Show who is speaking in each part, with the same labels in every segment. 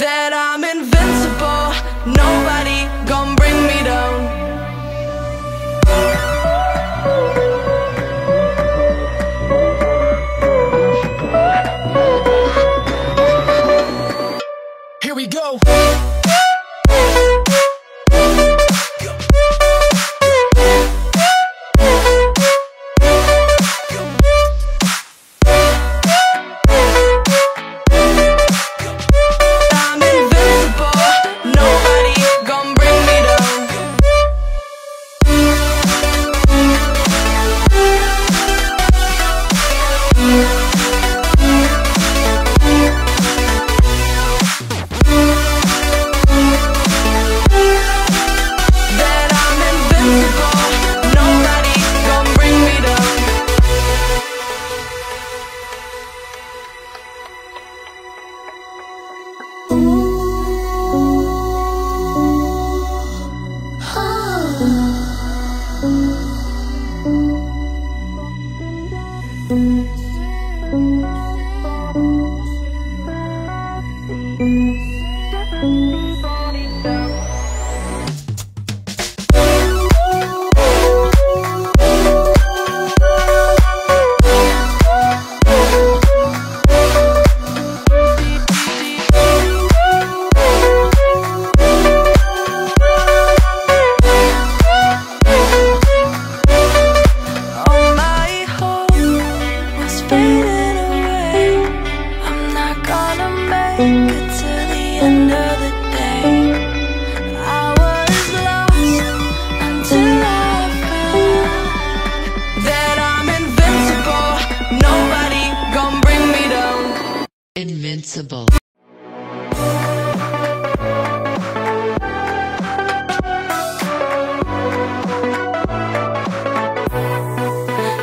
Speaker 1: that I'm invincible. Nobody gon' bring me down.
Speaker 2: Here we go.
Speaker 1: Invincible.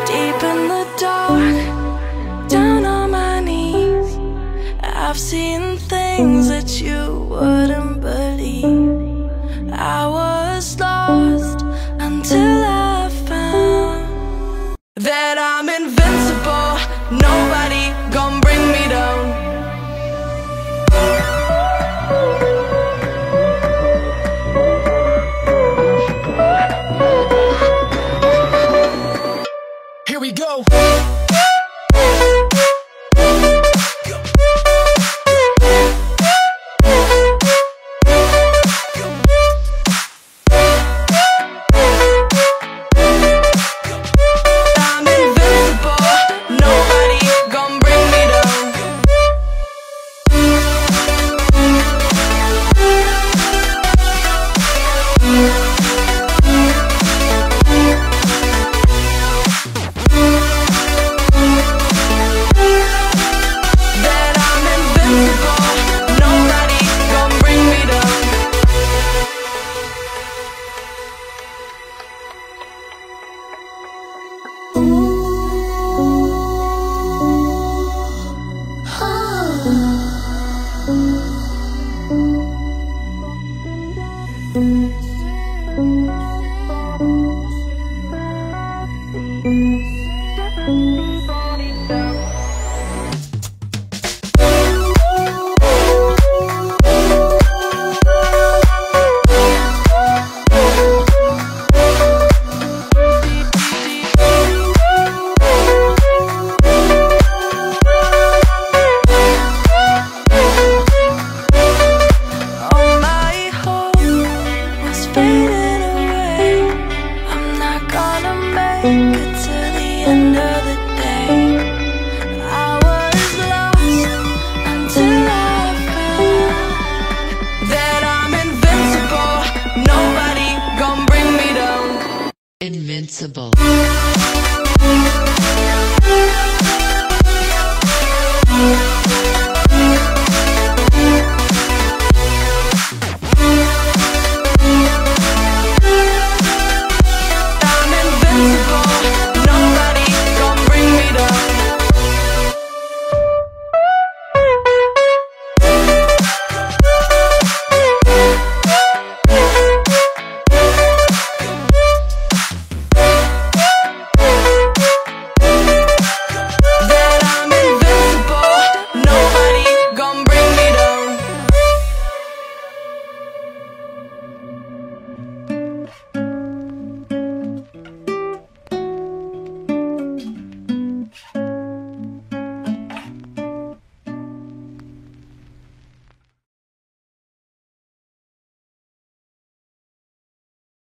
Speaker 1: Deep in the dark, down on my knees, I've seen things that you wouldn't believe. I
Speaker 2: Thank you.